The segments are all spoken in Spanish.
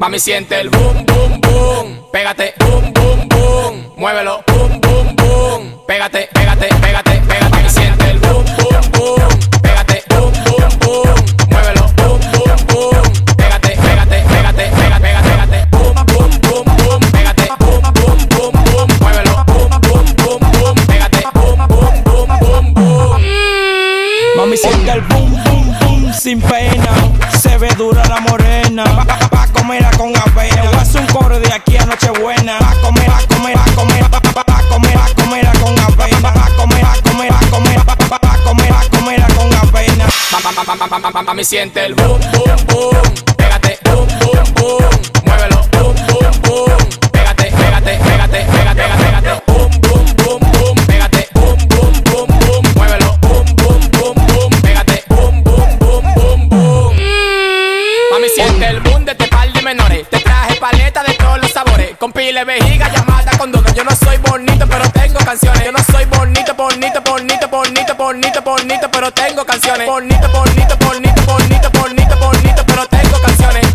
Mami siente el boom, boom, boom. Pégate, boom, boom, boom. Muévelo, boom, boom, boom. Pégate, pégate, pégate, pégate. Mami siente el boom, boom, boom. Pégate, boom, boom, boom. Muévelo, boom, boom, boom. Pégate, pégate, pégate, pégate, pégate, pégate. Boom, boom, boom, boom. Pégate, boom, boom, boom, boom. Muévelo, boom, boom, boom, boom. Pégate, boom, boom, boom, boom, boom. Mami siente el boom, Se ve dura la morena. Va, va, va a comer con avena. Voy a un coro de aquí a Nochebuena. Va a comer, va a comer, va a comer, va, va, va a comer, va a comer con avena. Va a comer, va a comer, va a comer, va, a comer, va a comer con avena. Ma- ma- ma- ma- ma- ma- ma- Mami siente el boom, boom, boom. Pégate, boom, boom, boom. Paleta de todos los sabores. Con pile, vejiga, llamada con duda. Yo no soy bonito, pero tengo canciones. Yo no soy bonito, bonito, bonito, bonito, bonito, bonito, pero tengo canciones. Bonito, bonito, bonito, bonito, bonito, bonito, pero tengo canciones.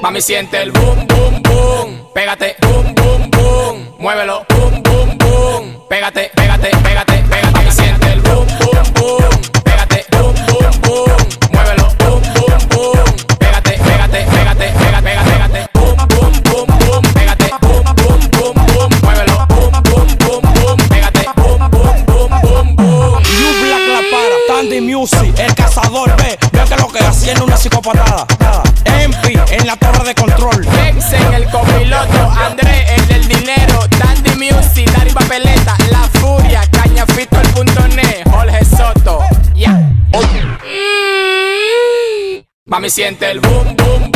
Mami siente el boom, boom, boom. Pégate, boom, boom, boom. Muévelo, boom, boom, boom. Pégate, pégate, pégate, pégate. El cazador ve, ve que lo que haciendo una psicopatada. MP en la torre de control. Vexen, el copiloto, André, el del dinero, Dandy Music, Dari Papeleta, La Furia, Cañafito, el punto net, Jorge Soto, ya. Mami siente el boom, boom,